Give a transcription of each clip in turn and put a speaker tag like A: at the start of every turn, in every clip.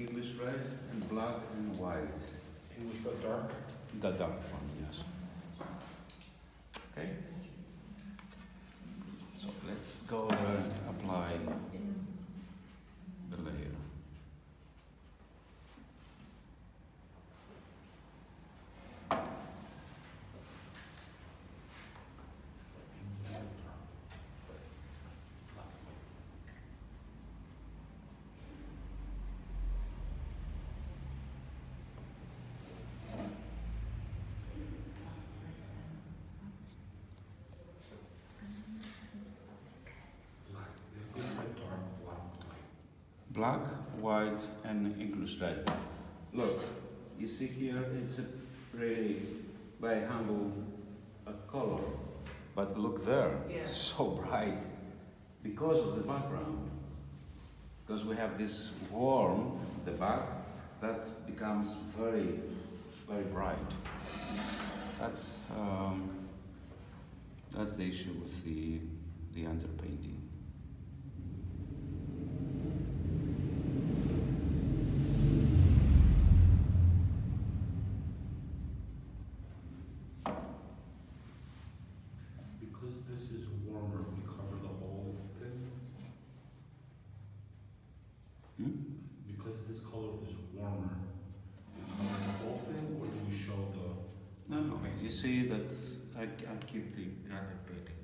A: English red, and black and white.
B: English red dark.
A: The dark one, yes. Okay. So let's go and apply the layer.
B: Black. English red dark. Black. White.
A: Black, white, and English red. Look, you see here, it's a pretty, very humble uh, color. But look there,
C: Yeah.
A: so bright because of the background. Because we have this warm the back that becomes very, very bright. That's um, that's the issue with the the underpainting.
B: Because this is warmer, we cover the whole thing.
A: Hmm?
B: Because this color is warmer, we cover the whole thing, or do we show the?
A: No, no, you see that I, I keep the underpainting.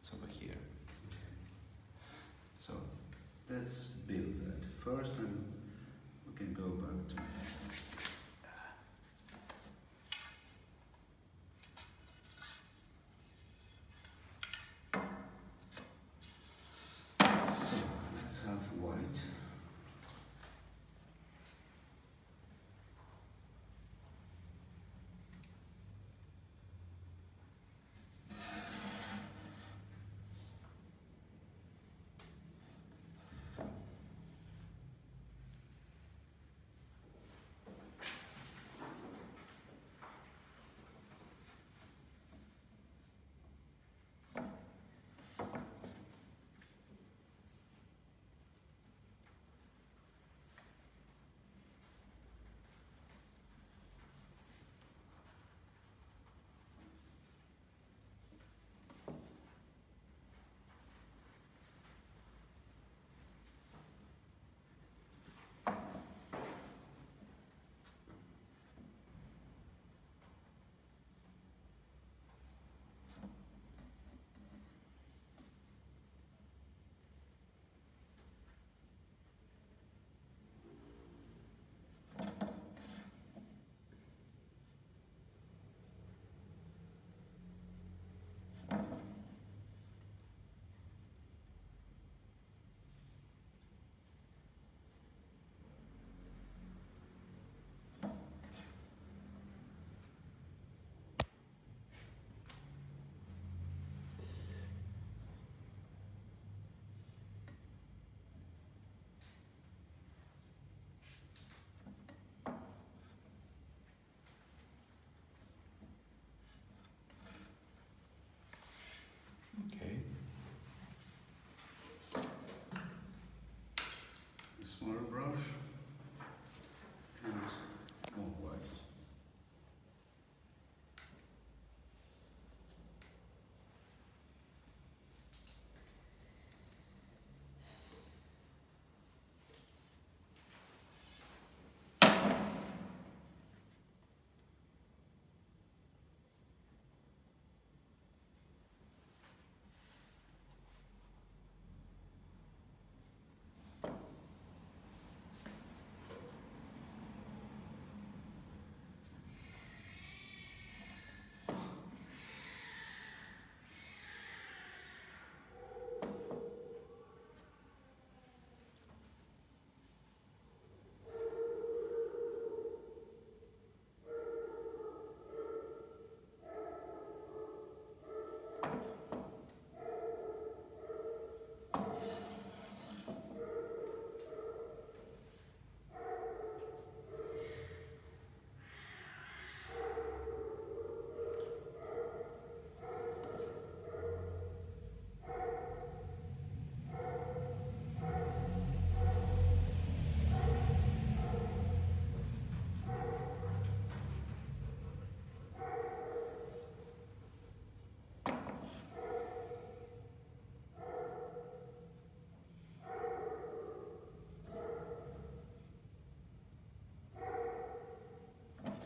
A: It's over here. So let's build that first, and we can go back to.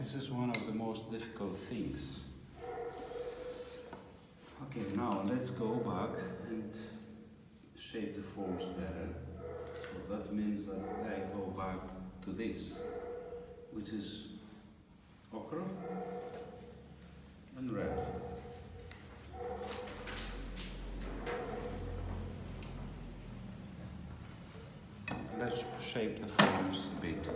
A: This is one of the most difficult things. Okay, now let's go back and shape the forms better. So that means that I go back to this, which is ochre and red. Let's shape the forms a bit.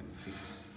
A: And fix.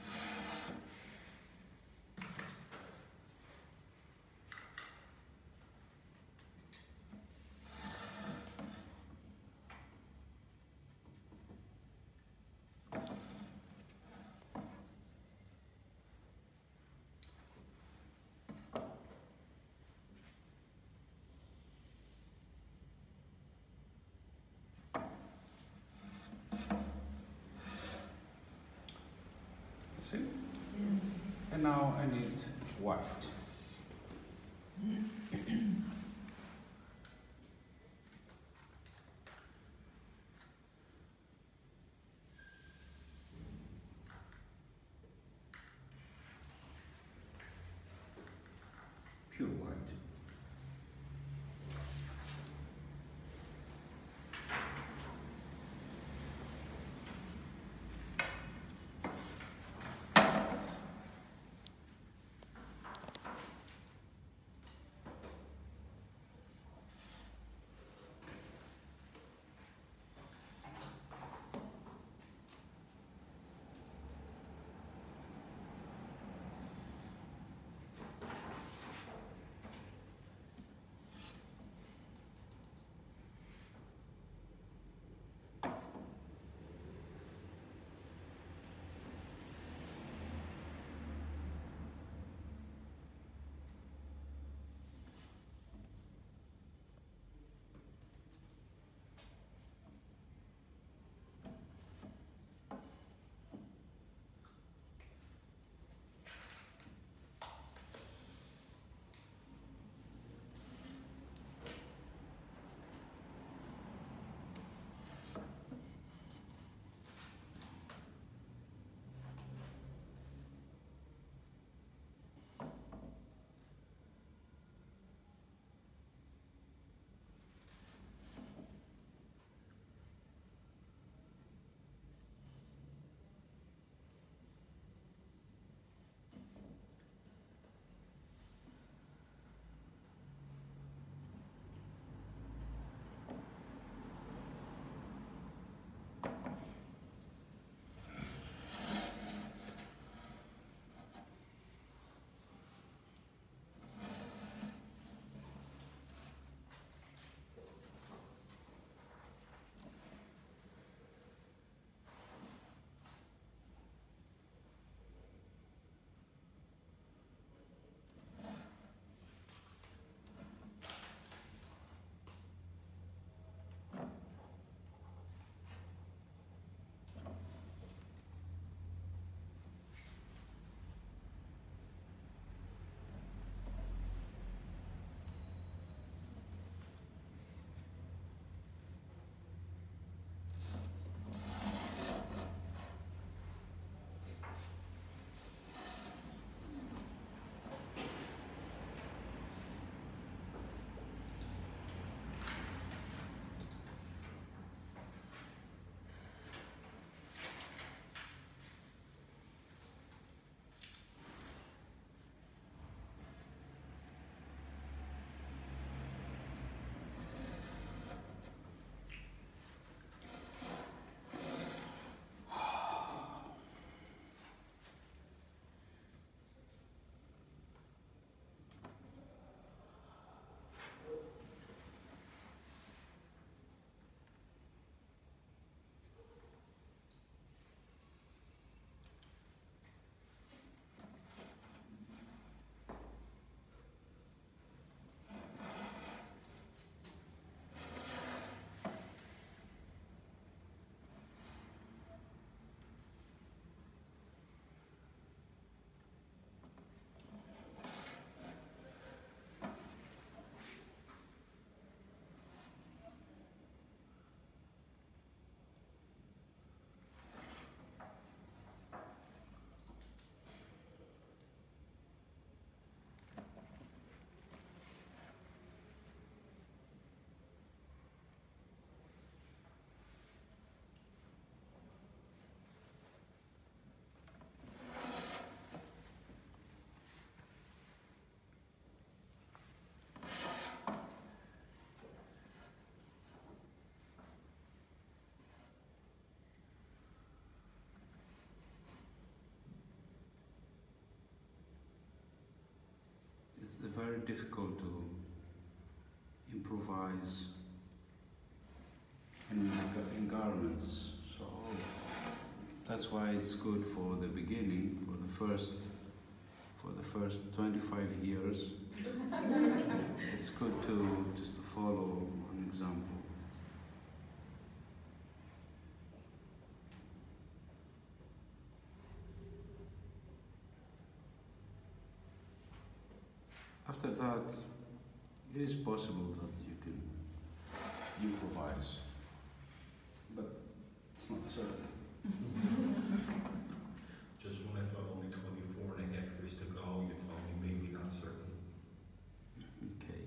C: Yes.
A: And now I need white. Very difficult to improvise in, in garments. So that's why it's good for the beginning, for the first, for the first 25 years. it's good to just to follow an example. After that, it is possible that you can improvise, but it's not certain.
B: Just when I thought only 24 and a half years to go, you told me maybe not certain.
A: Okay.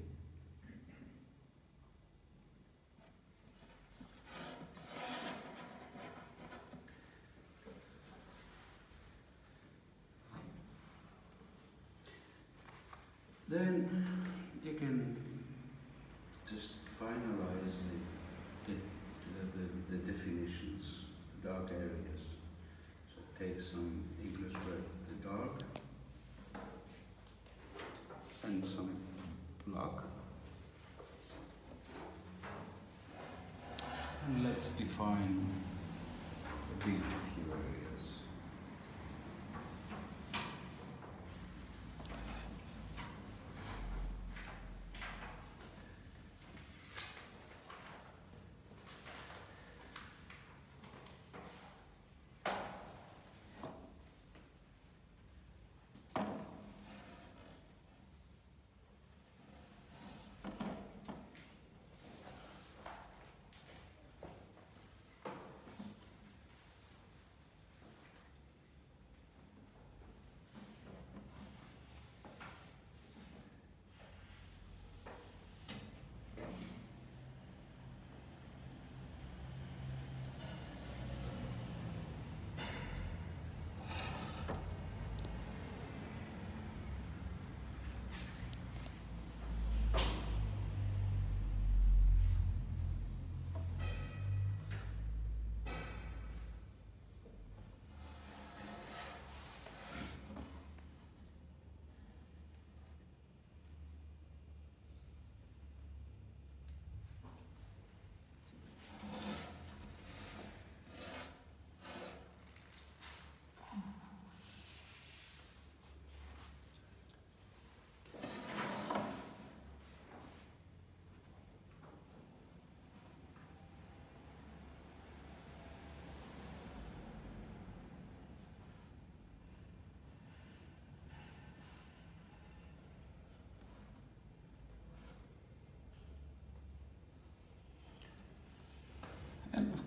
A: Then you can just finalize the, the, the, the, the definitions, dark areas. So take some English red, the dark, and some black. And let's define a bit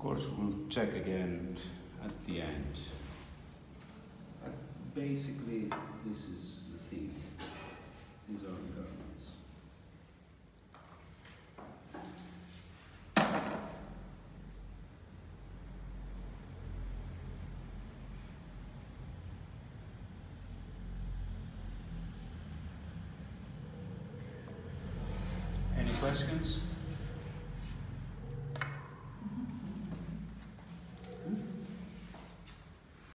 A: course, we'll check again at the end. But basically, this is the thing. These are the